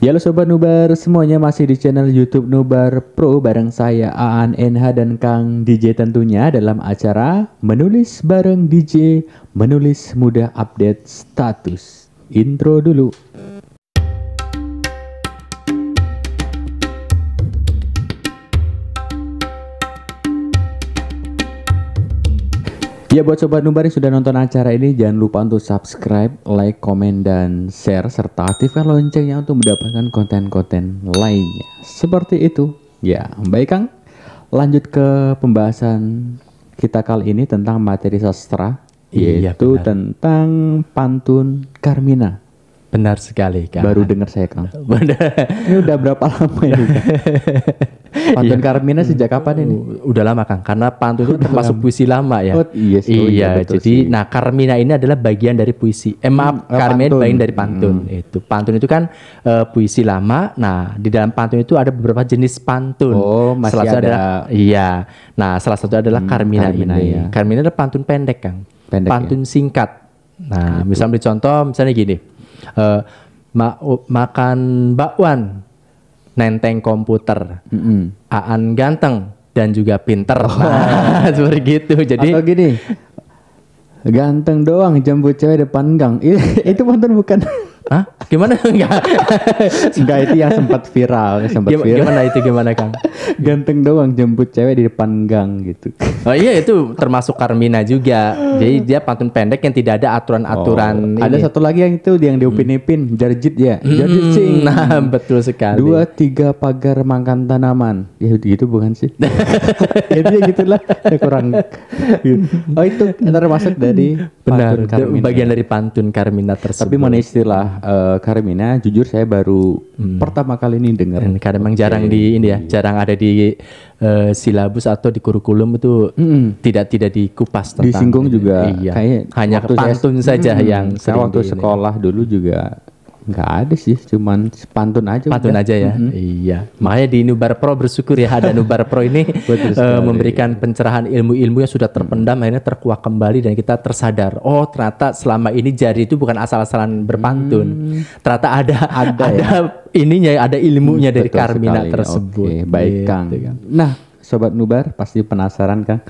Ya halo Sobat Nubar, semuanya masih di channel YouTube Nubar Pro bareng saya Aan NH dan Kang DJ tentunya dalam acara Menulis bareng DJ, menulis mudah update status. Intro dulu. Ya buat Sobat Nubar yang sudah nonton acara ini jangan lupa untuk subscribe, like, komen, dan share serta aktifkan loncengnya untuk mendapatkan konten-konten lainnya. Seperti itu. Ya, baik Kang. Lanjut ke pembahasan kita kali ini tentang materi sastra Iya, yaitu benar. tentang pantun Carmina. Benar sekali kan. Baru dengar saya Kang. Benar. Ini udah berapa lama ini Kang? Pantun Carmina sejak kapan ini? Udah lama Kang, karena pantun itu termasuk puisi lama ya. Oh, iya sih. Oh, iya, iya, betul jadi sih. nah Carmina ini adalah bagian dari puisi. Eh maaf, Hmm, Carmina pantun. bagian dari pantun. Itu pantun itu kan eh, puisi lama. Nah, di dalam pantun itu ada beberapa jenis pantun. Oh, masih salah satu ada- adalah iya. Nah, salah satu adalah Carmina, Carmina, ini. ya. Carmina adalah pantun pendek, Kang. Pendek, ya. pantun singkat. Nah, misalnya beri contoh misalnya gini. Eh, ma- makan bakwan nenteng komputer. Mm-mm. Aan ganteng dan juga pinter. Nah, seperti gitu. Jadi Atau gini, ganteng doang jemput cewek depan gang. Itu pantun bukan? Hah? Gimana? Enggak. Enggak itu yang sempat viral, yang sempat Gimana, viral. gimana itu gimana, Kang? Ganteng doang jemput cewek di depan gang gitu. Oh iya itu termasuk Carmina juga. Jadi dia pantun pendek yang tidak ada aturan-aturan Oh, Ada satu lagi yang itu yang diupin-ipin, jarjit ya. Jarjit Hmm, sing. Nah, betul sekali. Dua tiga pagar makan tanaman. Ya gitu bukan sih? Itu ya gitulah. Ya kurang. Oh itu termasuk dari Benar, pantun Carmina. bagian dari pantun Carmina tersebut. Tapi mana istilah eh, Carmina, jujur saya baru Hmm. pertama kali ini dengar. Kadang memang jarang di ini ya, jarang ada di eh, silabus atau di kurikulum itu Mm-mm. tidak tidak dikupas tentang disinggung juga Iya. kayak hanya waktu saya- pantun saja Hmm, yang saya waktu di ini. sekolah dulu juga nggak ada sih cuman pantun aja pantun udah. aja ya. Iya. Makanya di Nubar Pro bersyukur ya ada Nubar Pro ini sekali. memberikan pencerahan ilmu-ilmu yang sudah terpendam akhirnya terkuak kembali dan kita tersadar. Oh, ternyata selama ini jari itu bukan asal-asalan berpantun. Ternyata ada ada, ininya ada ilmunya dari Hmm. Betul Carmina sekali. tersebut. Oke, baik Gitu, Kang. kan. Nah, sobat Nubar pasti penasaran Kang.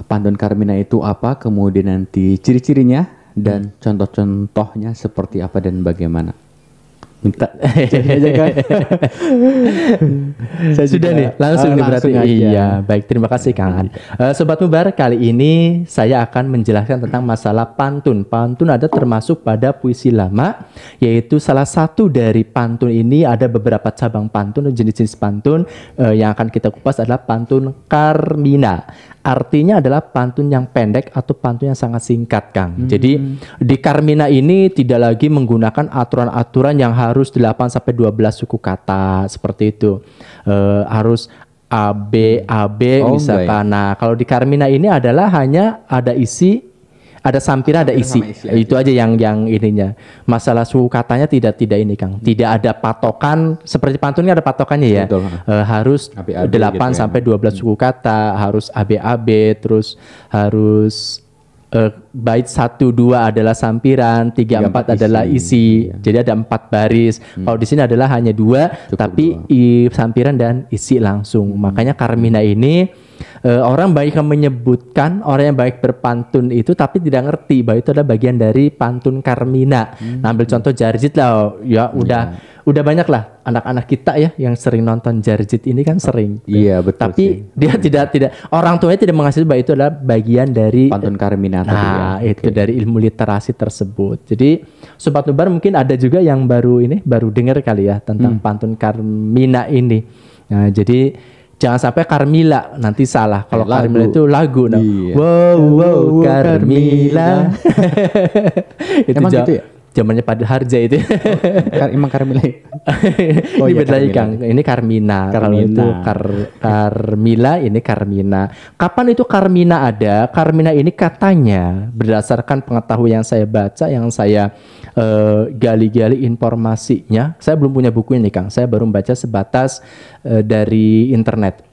Pantun Carmina itu apa? Kemudian nanti ciri-cirinya dan contoh-contohnya seperti apa dan bagaimana? Minta aja kan? Saya Sudah nih, langsung Ah, nih berarti. aja. Iya, baik terima kasih Kang. An. Eh, Sobat Mubar, kali ini saya akan menjelaskan tentang masalah pantun. Pantun ada termasuk pada puisi lama, yaitu salah satu dari pantun ini ada beberapa cabang pantun dan jenis-jenis pantun eh, yang akan kita kupas adalah pantun Carmina. Artinya adalah pantun yang pendek atau pantun yang sangat singkat, Kang. Jadi di Carmina ini tidak lagi menggunakan aturan-aturan yang harus 8 sampai 12 suku kata seperti itu. Eh, harus A B A B Oh, misalkan. Nah, kalau di Carmina ini adalah hanya ada isi ada sampiran ada isi. Itu aja yang yang ininya. Masalah suku katanya tidak tidak ini Kang. Tidak ada patokan seperti pantun ini ada patokannya ya. Betul. Eh, harus ABAB 8 gitu ya. sampai 12 suku kata, harus ABAB, terus harus eh, bait 1 2 adalah sampiran, 3 Tiga, 4 empat adalah isi. isi. Jadi ada empat baris. Kalau di sini adalah hanya dua, Cukup tapi dua. i, sampiran dan isi langsung. Makanya Carmina ini eh, orang baik yang menyebutkan orang yang baik berpantun itu tapi tidak ngerti bahwa itu adalah bagian dari pantun Carmina. Nah, ambil contoh Jarjit lah, ya udah udah banyak lah anak-anak kita ya yang sering nonton Jarjit ini kan sering. Iya betul Tapi sih. dia tidak tidak orang tuanya tidak mengasihi bahwa itu adalah bagian dari Pantun Carmina tadi ya. Nah, itu dari ilmu literasi tersebut. Jadi, sobat Nubar mungkin ada juga yang baru ini baru dengar kali ya tentang Hmm. pantun Carmina ini. Nah, jadi jangan sampai Carmila nanti salah. Kalau Lagu. Carmila itu lagu. Nah, Iya. Wow, wow, Wow, Carmila. itu Emang gitu ya? Zamannya pada Harja itu. Kar Imam Carmila. Oh, ini iya, beda lagi. Kang. Ini Carmina. Kalau Carmina. itu Kar- Carmila, ini Carmina. Kapan itu Carmina ada? Carmina ini katanya berdasarkan pengetahuan yang saya baca, yang saya eh, gali-gali informasinya. Saya belum punya bukunya nih Kang. Saya baru membaca sebatas eh, dari internet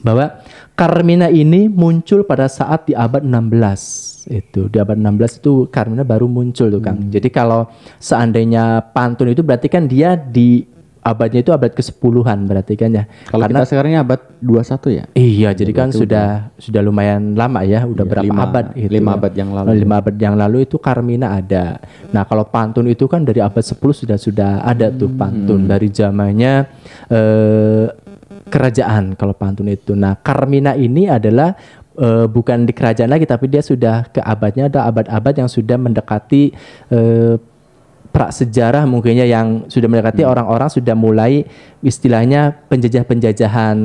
bahwa Carmina ini muncul pada saat di abad 16 itu di abad 16 itu Carmina baru muncul tuh Kang. Hmm. Jadi kalau seandainya pantun itu berarti kan dia di abadnya itu abad ke-10-an berarti kan ya. Kalau kita sekarang abad 21 ya? Iya, jadi kan sudah sudah lumayan lama ya, udah Iya, berapa lima- abad itu. lima abad yang lalu. Lima abad yang lalu itu Carmina ada. Nah, kalau pantun itu kan dari abad 10 sudah sudah ada tuh Hmm. pantun dari zamannya eh, kerajaan kalau pantun itu. Nah, Carmina ini adalah eh, bukan di kerajaan lagi tapi dia sudah ke abadnya ada abad-abad yang sudah mendekati eh, prasejarah mungkinnya yang sudah mendekati orang-orang sudah mulai istilahnya penjajah-penjajahan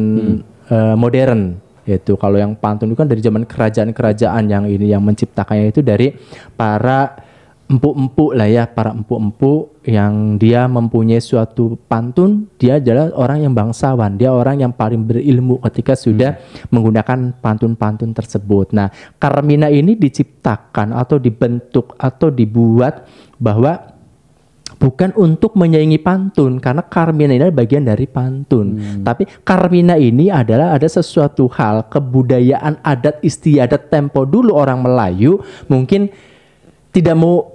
eh, modern yaitu kalau yang pantun itu kan dari zaman kerajaan-kerajaan yang ini yang menciptakannya itu dari para empuk-empuk lah ya para empuk-empuk yang dia mempunyai suatu pantun. Dia adalah orang yang bangsawan. Dia orang yang paling berilmu ketika sudah menggunakan pantun-pantun tersebut. Nah Carmina ini diciptakan atau dibentuk atau dibuat bahwa bukan untuk menyaingi pantun karena Carmina ini adalah bagian dari pantun. Tapi Carmina ini adalah ada sesuatu hal kebudayaan adat istiadat tempo dulu orang Melayu mungkin tidak mau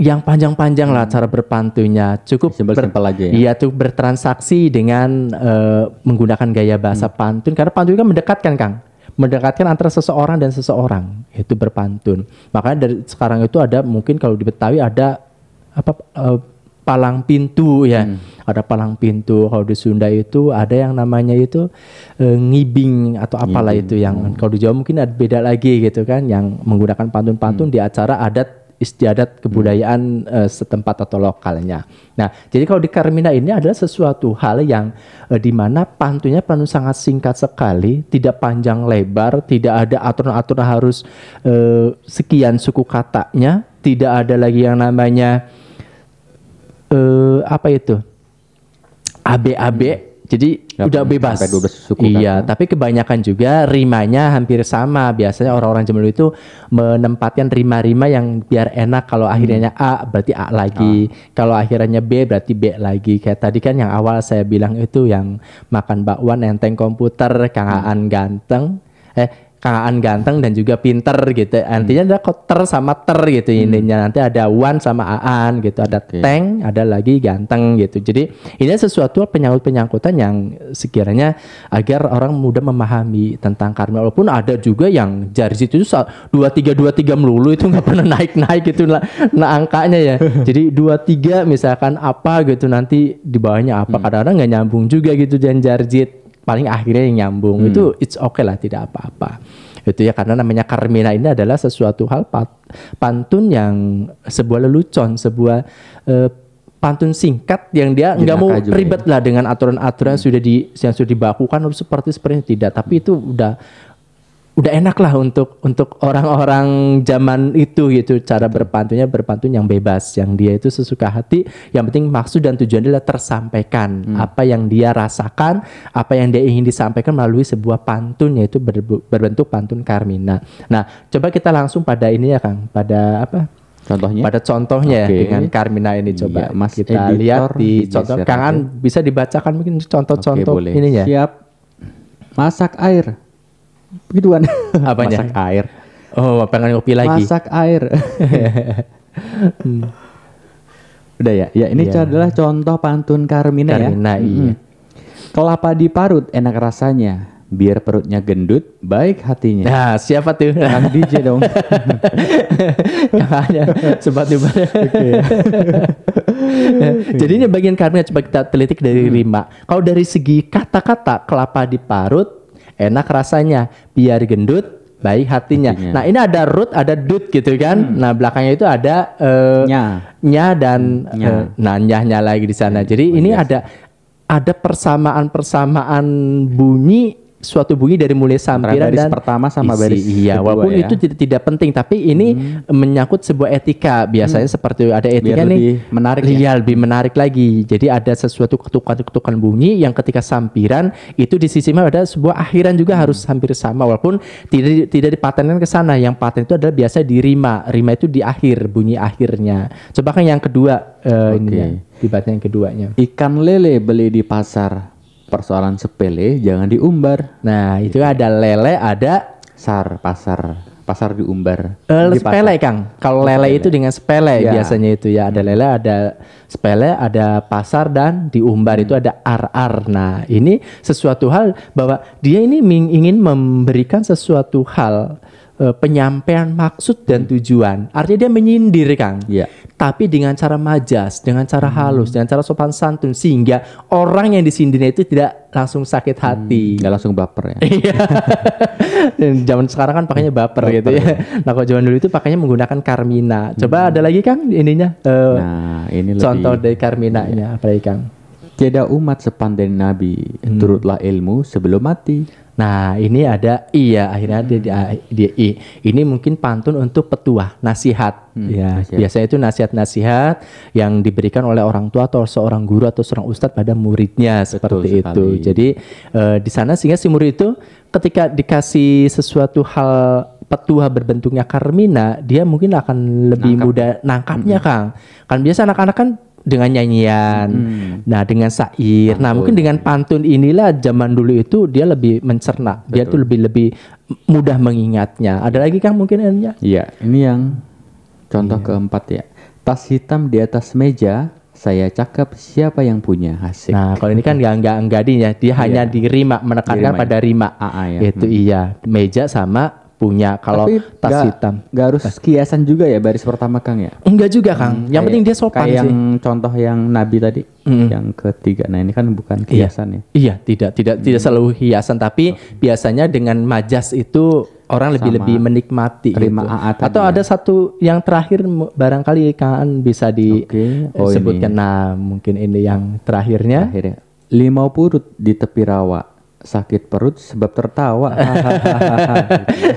yang panjang-panjang lah cara berpantunnya cukup Simpel-simpel aja ya? Iya tuh bertransaksi dengan eh, menggunakan gaya bahasa pantun. Karena pantun kan mendekatkan Kang. Mendekatkan antara seseorang dan seseorang itu berpantun. Makanya dari sekarang itu ada mungkin kalau di Betawi ada apa eh, palang pintu ya. Ada palang pintu. Kalau di Sunda itu ada yang namanya itu eh, ngibing atau apalah itu yang kalau di Jawa mungkin ada beda lagi gitu kan yang menggunakan pantun-pantun di acara adat istiadat kebudayaan eh, setempat atau lokalnya. Nah, jadi kalau di Carmina ini adalah sesuatu hal yang eh, di mana pantunnya pantun sangat singkat sekali, tidak panjang lebar, tidak ada aturan-aturan harus eh, sekian suku katanya, tidak ada lagi yang namanya eh apa itu? AB-AB. Jadi Nggak udah bebas. sampai 12 suku iya, kata. tapi kebanyakan juga rimanya hampir sama. Biasanya orang-orang dulu itu menempatkan rima-rima yang biar enak. Kalau akhirnya A berarti A lagi. Kalau akhirnya B berarti B lagi. Kayak tadi kan yang awal saya bilang itu yang makan bakwan enteng komputer, Kang Aan ganteng. Eh Kang Aan ganteng dan juga pinter gitu. Artinya ada kok ter sama ter gitu ininya. Nanti ada Wan sama Aan gitu. Ada Oke. Teng, ada lagi ganteng gitu. Jadi ini sesuatu penyangkut-penyangkutan yang sekiranya agar orang mudah memahami tentang karma. Walaupun ada juga yang jari itu dua tiga dua tiga melulu itu nggak pernah naik-naik gitu lah nah angkanya ya. Jadi dua tiga misalkan apa gitu nanti di bawahnya apa kadang-kadang nggak nyambung juga gitu dan jarjit paling akhirnya yang nyambung itu it's okay lah tidak apa-apa. Itu ya karena namanya Carmina ini adalah sesuatu hal pat- pantun yang sebuah lelucon sebuah eh, pantun singkat yang dia nggak mau ribet lah dengan aturan-aturan yang sudah di yang sudah dibakukan harus seperti seperti tidak. Tapi itu udah udah enak lah untuk untuk orang-orang zaman itu gitu cara berpantunnya berpantun yang bebas yang dia itu sesuka hati yang penting maksud dan tujuan dia adalah tersampaikan apa yang dia rasakan apa yang dia ingin disampaikan melalui sebuah pantun yaitu berbu- berbentuk pantun Carmina nah coba kita langsung pada ini ya Kang pada apa Contohnya? pada contohnya Oke. dengan Carmina ini coba Iya, Mas kita editor lihat di contoh aja. Kang An bisa dibacakan mungkin contoh-contoh boleh. ininya Siap. Masak air. Begituan. Apanya? Masak air. oh pengen ngopi lagi Masak air. Udah ya. Ya, ini Iya. adalah contoh pantun Carmina, ya. Carmina, iya. Kelapa diparut enak rasanya. Biar perutnya gendut, baik hatinya. Nah, siapa tuh? Kang DJ dong. Kakaknya sebat Jadi ini bagian karena coba kita telitik dari Hmm. lima. Kalau dari segi kata-kata kelapa diparut enak rasanya, biar gendut baik hatinya. Hatinya. Nah ini ada root, ada dut gitu kan. Nah belakangnya itu ada eh, Nya. nya dan Nya. eh, nah nyahnya lagi di sana. Jadi ini ada ada persamaan-persamaan bunyi suatu bunyi dari mulai sampiran baris dan pertama sama isi. baris iya kedua walaupun ya. Hmm. itu tidak tidak penting tapi ini menyangkut sebuah etika biasanya seperti ada etika nih lebih menarik ya. Iya, lebih menarik lagi jadi ada sesuatu ketukan-ketukan bunyi yang ketika sampiran itu di sisi mana ada sebuah akhiran juga Hmm. harus hampir sama walaupun tidak tidak dipatenkan ke sana yang paten itu adalah biasa di rima rima itu di akhir bunyi akhirnya coba kan yang kedua eh, Oke. ininya dibatnya yang keduanya Ikan lele beli di pasar. Persoalan sepele jangan diumbar. nah itu ada lele ada Sar pasar. pasar diumbar. Eh, Di pasar. sepele Kang. Kalau lele itu dengan sepele Ya. biasanya itu ya ada lele, ada sepele, ada pasar dan diumbar itu ada ar-ar. Nah ini sesuatu hal bahwa dia ini ingin memberikan sesuatu hal eh, penyampaian maksud dan tujuan. Artinya dia menyindir Kang. Iya. Tapi dengan cara majas, dengan cara halus, dengan cara sopan santun sehingga orang yang disindirnya itu tidak langsung sakit hati. Nggak langsung baper ya. Iya. Dan zaman sekarang kan pakainya baper, gitu ya. Nah, kalau zaman dulu itu pakainya menggunakan Carmina. Coba ada lagi Kang ininya eh, Nah, ini lebih contoh dari Carmina-nya apa lagi Kang? Tiada umat sepandai Nabi, Hmm. turutlah ilmu sebelum mati. Nah, ini ada iya akhirnya dia, dia, dia i. Ini mungkin pantun untuk petua, nasihat. ya, nasihat. biasanya itu nasihat-nasihat yang diberikan oleh orang tua atau seorang guru atau seorang ustadz pada muridnya seperti itu. sekali. Jadi eh, di sana sehingga si murid itu ketika dikasih sesuatu hal petua berbentuknya karmina, dia mungkin akan lebih mudah nangkapnya, Kang. Kan biasa anak-anak kan dengan nyanyian, nah dengan syair, nah mungkin dengan pantun inilah zaman dulu itu dia lebih mencerna, dia tuh lebih lebih mudah mengingatnya. Ada lagi Kang mungkin? Iya, ini yang contoh Iya. keempat ya. Tas hitam di atas meja, saya cakap siapa yang punya hasil. Nah, kalau ini kan nggak nggak enggak ya, dia hanya dirima menekankan Dirima, pada rima. AA ya. Itu iya, meja sama punya kalau Tapi tas nggak- hitam. nggak harus kiasan juga ya baris pertama Kang ya. Enggak juga, Kang. yang Kayak- penting dia sopan kayak sih. yang contoh yang Nabi tadi, Mm. yang ketiga. Nah ini kan bukan Iya. kiasan ya. Iya, tidak tidak tidak selalu hiasan tapi biasanya dengan majas itu orang lebih Sama lebih menikmati terima gitu. AA Atau ya. ada satu yang terakhir barangkali kan bisa Oke. Oh, disebutkan. Nah, mungkin ini yang terakhirnya. Akhirnya limau purut di tepi rawa, sakit perut sebab tertawa.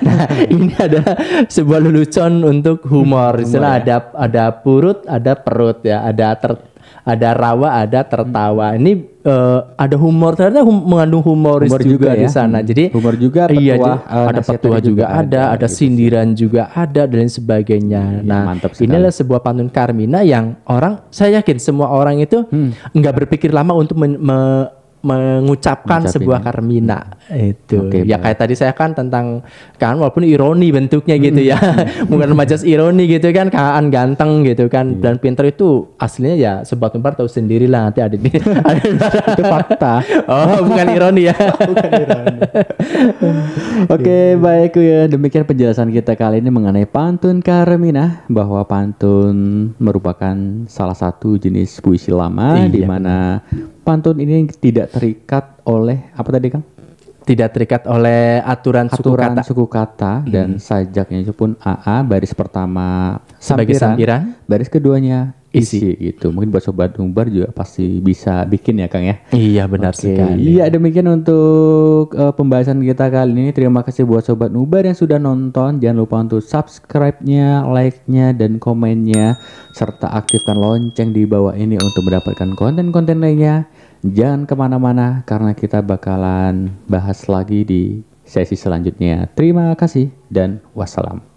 Nah, ini adalah sebuah lelucon untuk humor. Istilah ada ada purut, ada perut ya, ada ter, ada rawa, ada tertawa. Ini eh, ada humor ternyata hum- mengandung humoris Humor juga, juga di ya. sana. Hmm. Jadi Humor juga, iya, petuah, jadi eh, ada petua juga juga ada, ada, ada gitu sindiran juga ada dan lain sebagainya. Iya, nah, mantap sekali. inilah sebuah pantun Karmina yang orang saya yakin semua orang itu Hmm. nggak berpikir lama untuk men- me- mengucapkan sebuah ya. Karmina itu. Oke, ya kayak tadi saya kan tentang kan walaupun ironi bentuknya gitu ya. Bukan majas ironi gitu kan kaan ganteng gitu kan dan pinter itu aslinya ya sebuah tempat tahu sendiri lah nanti ada di ada Itu fakta. Oh, bukan ironi ya. Oke, baik ya. Demikian penjelasan kita kali ini mengenai pantun Karmina bahwa pantun merupakan salah satu jenis puisi lama Iya, di mana pantun ini tidak terikat oleh apa tadi Kang? Tidak terikat oleh aturan, suku Aturan kata Hmm. suku kata dan sajaknya itu pun AA baris pertama sebagai sampiran. baris keduanya Isi. gitu. Mungkin buat sobat umbar juga pasti bisa bikin ya Kang ya. Iya benar Oke, sekali. Iya demikian untuk eh, pembahasan kita kali ini. Terima kasih buat sobat Nubar yang sudah nonton. Jangan lupa untuk subscribe-nya, like-nya, dan komennya serta aktifkan lonceng di bawah ini untuk mendapatkan konten-konten lainnya. Jangan ke mana-mana karena kita bakalan bahas lagi di sesi selanjutnya. Terima kasih dan wassalam.